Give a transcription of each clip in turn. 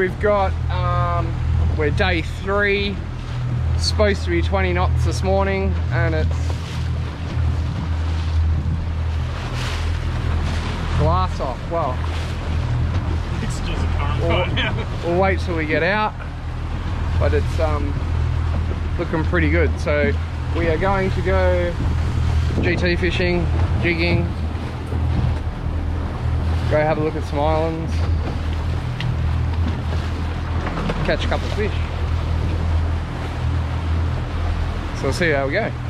we've got, um, we're day three, supposed to be 20 knots this morning, and it's glass off. Well, It's just a current Well, right now. we'll wait till we get out, but it's um, looking pretty good. So we are going to go GT fishing, jigging, go have a look at some islands, catch a couple of fish. So we'll see how we go.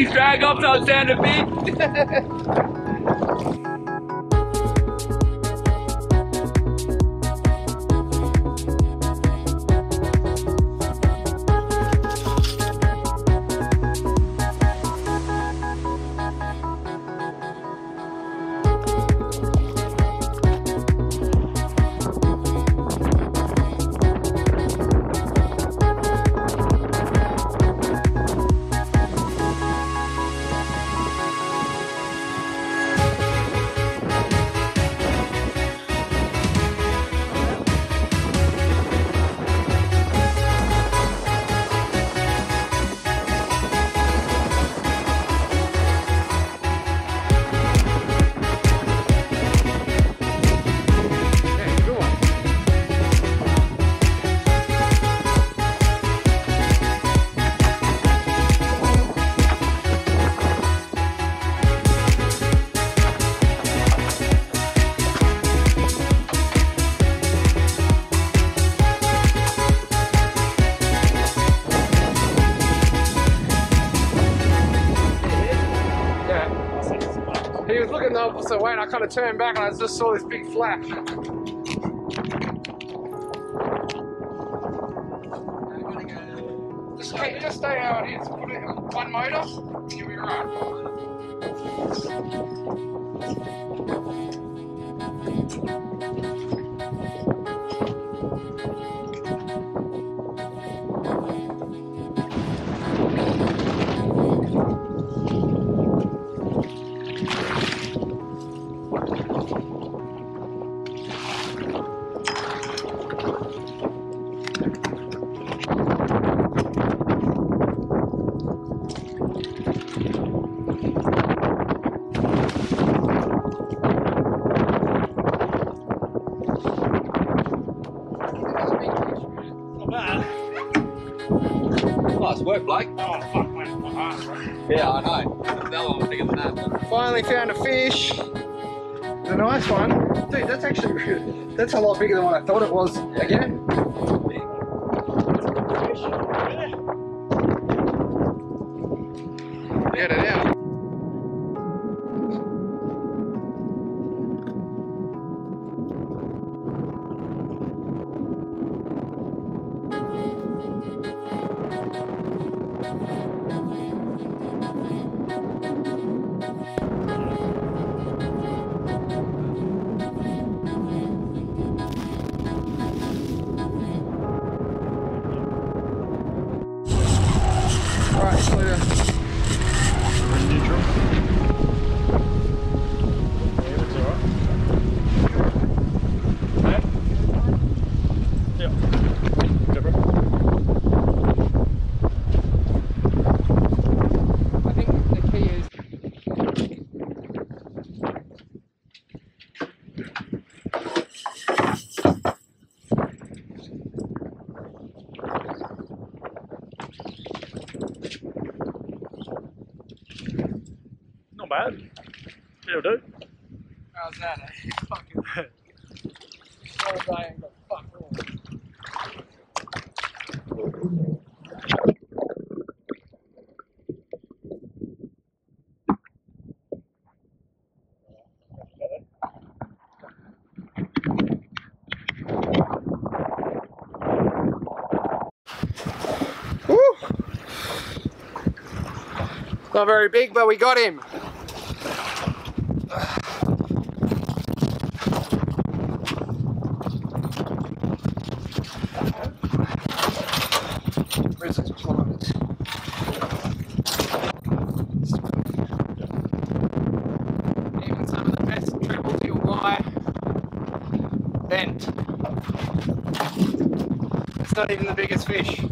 These drag ups on Santa Beach. Turned back and I just saw this big flash. that's actually, that's a lot bigger than what I thought it was again. Not very big, but we got him. Even some of the best triples you'll buy bent. It's not even the biggest fish.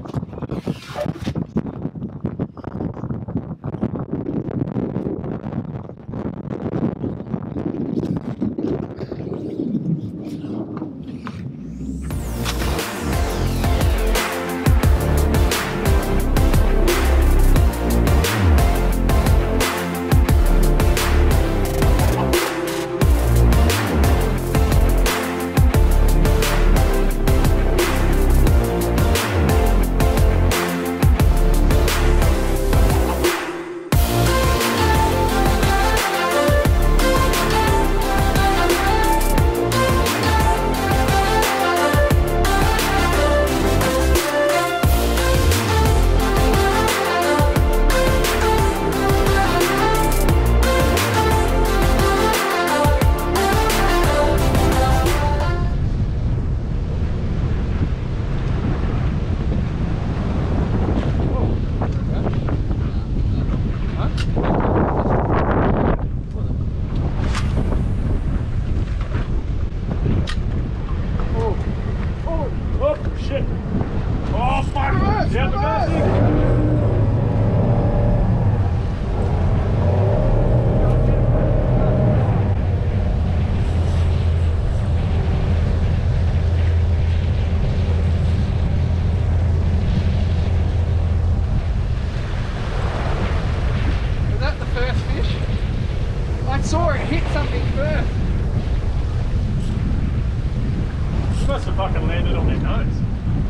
must have fucking landed on their nose.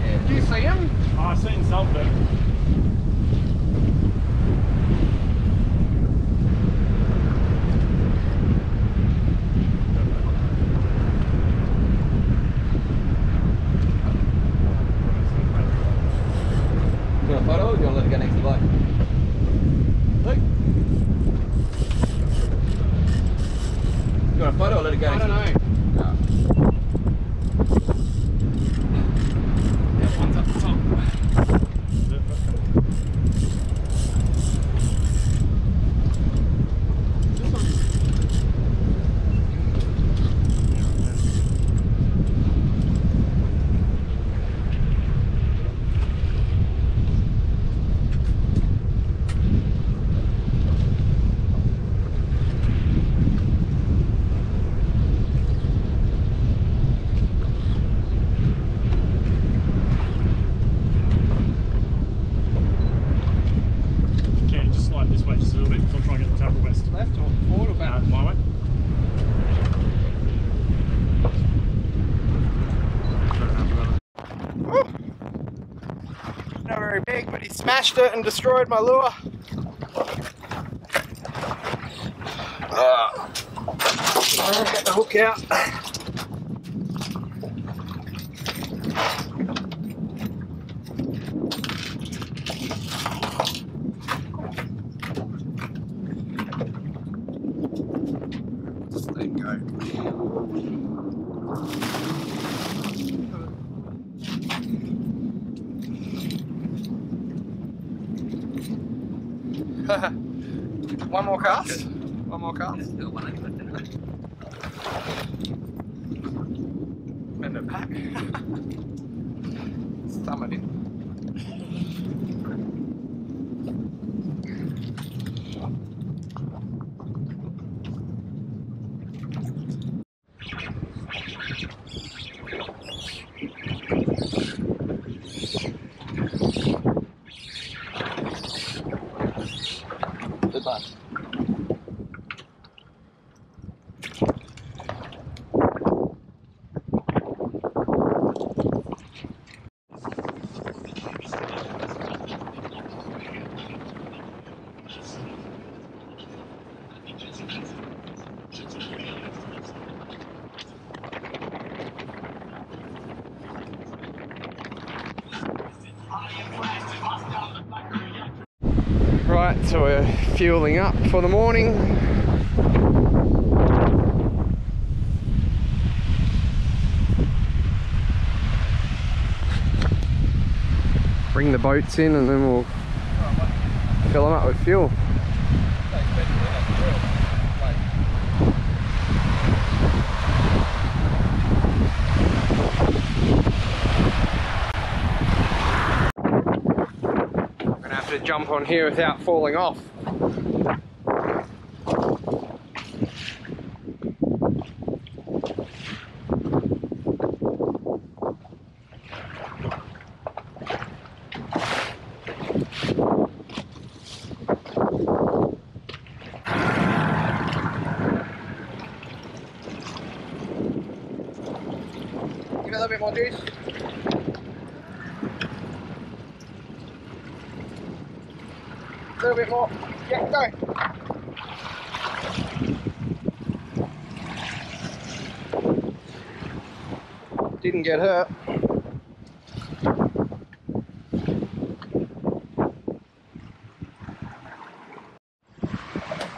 Yeah. Do you see them? Oh, I've seen something. Smashed it and destroyed my lure. Uh, get the hook out. Just let go. One more cast. One more cast. Still one left anyway. Bend it back. Thumb it in. Good one. Right, so we're fueling up for the morning. Bring the boats in and then we'll fill them up with fuel. I'm gonna have to jump on here without falling off. Give a little bit more juice. A little bit more. Yeah, go. Didn't get hurt.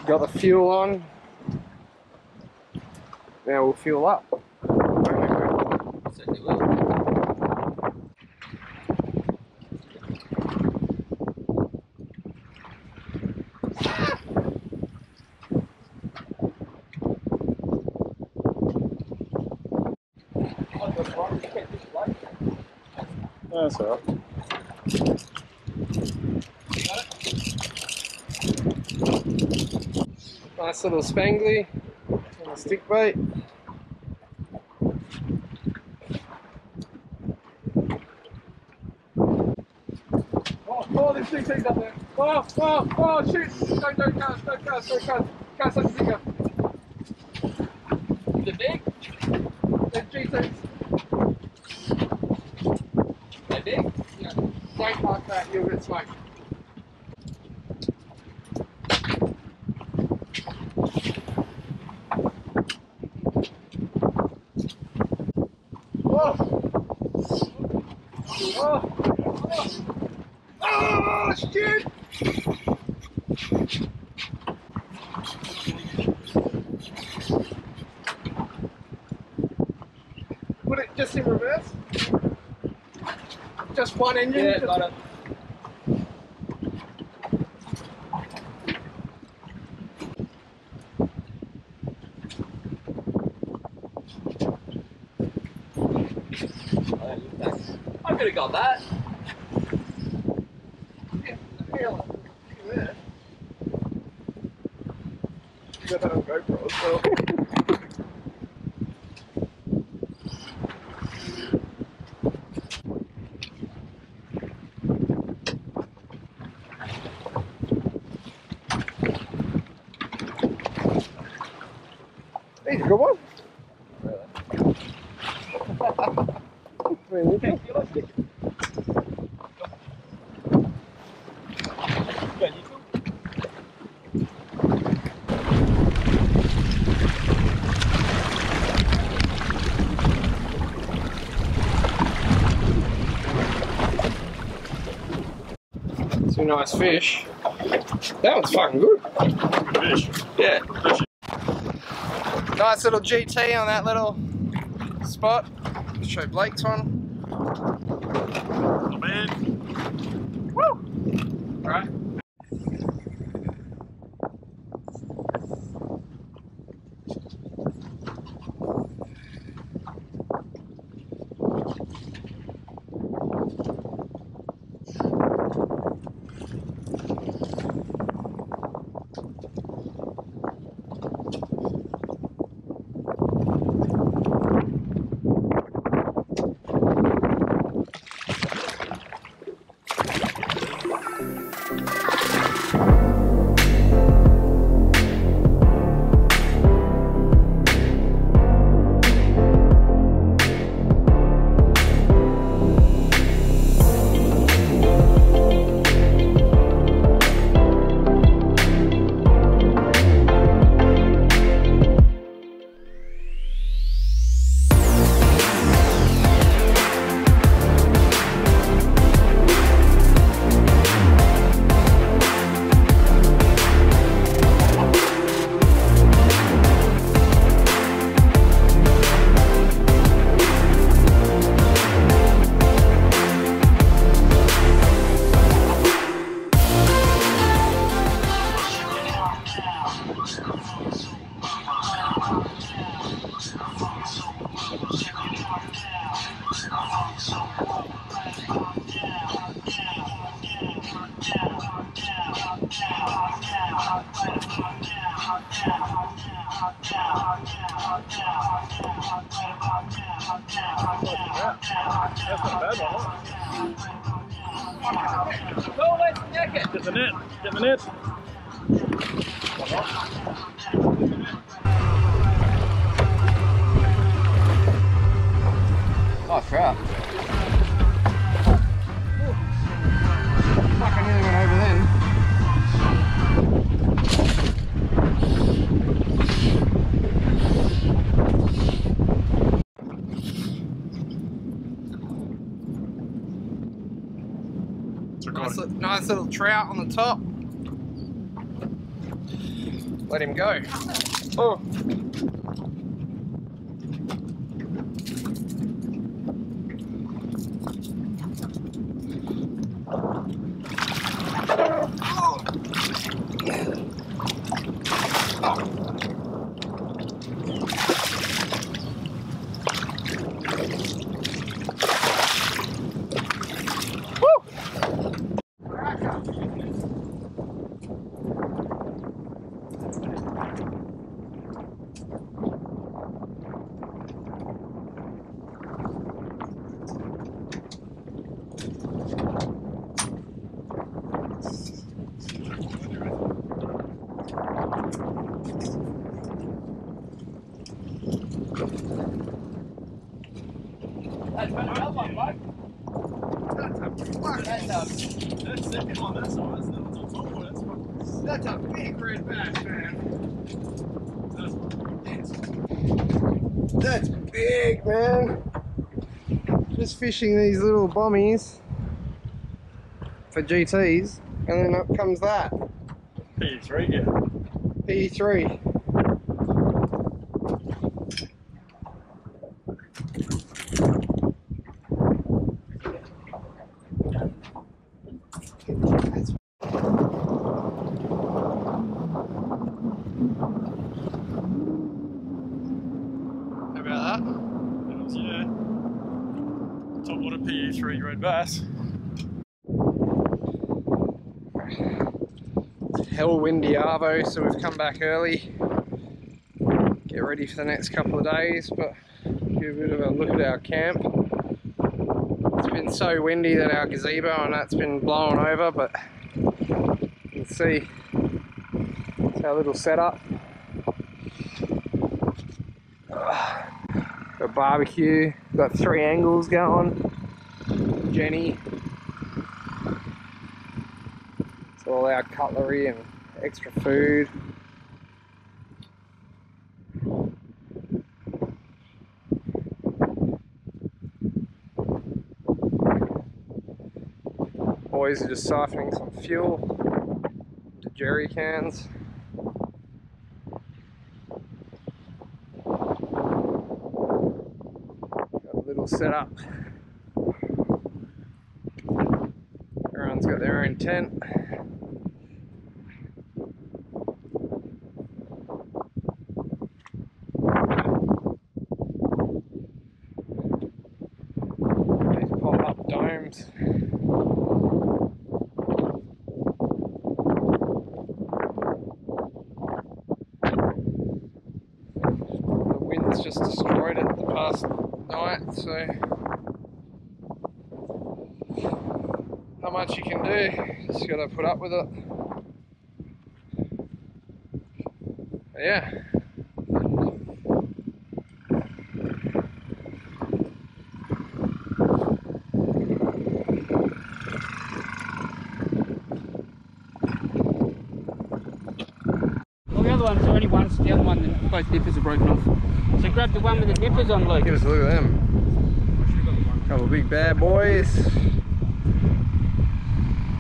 Got the fuel on. Now we'll fuel up. That's alright. Nice little spangly on a stick bait. Oh, oh, there's two things up there. Oh, oh, oh, shoot! Don't, don't cast, don't cast, don't cast. Cast something bigger. Is it big? There's GTs. They big? Yeah. Don't mark that, you'll get smoked. Oh! Oh! Oh! Oh, shit! Put it just in reverse? Just one engine? Yeah, got it. Good one? Really? Two nice fish. That one's fucking good. Good fish. Yeah. Nice little GT on that little spot. Show Blake's one. Bad. Alright. That's Nice, nice little trout on the top. Let him go. Oh. That's another one, bloke. That's a, That's second on that side. That's on top of it. That's fucking- That's a big red bass, man. that's That's big, man. Just fishing these little bommies for GTs, and then up comes that P3, yeah. P3. How about that? That was, yeah. Top water PE3 red bass. hell windy arvo so we've come back early. Get ready for the next couple of days but give a bit of a look at our camp. It's been so windy that our gazebo and that's been blown over but you can see it's our little setup. Got barbecue got three Engels going Jenny it's all our cutlery and extra food. boys are just siphoning some fuel into jerry cans. Got a little setup. Everyone's got their own tent. These pop-up domes. The wind's just destroyed it the past night, so not much you can do. Just gotta put up with it. Yeah. Well, the other one's only one, the other one, both nippers are broken off. So grab the one with the nippers on, Luke. Give us a look at them. Couple big bad boys.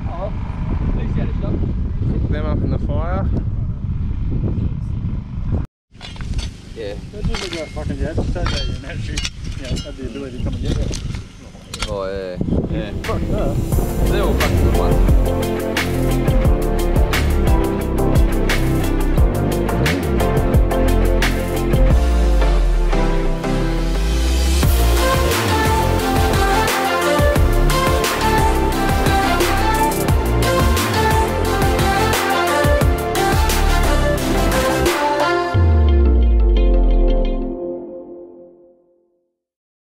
Oh, Luke's got a shot. Cook them up in the fire. Yeah. That does look fucking, yeah, just don't you naturally, you know, have the ability to come and get it. Oh yeah. Yeah. Fuck that. They're all fucking good ones.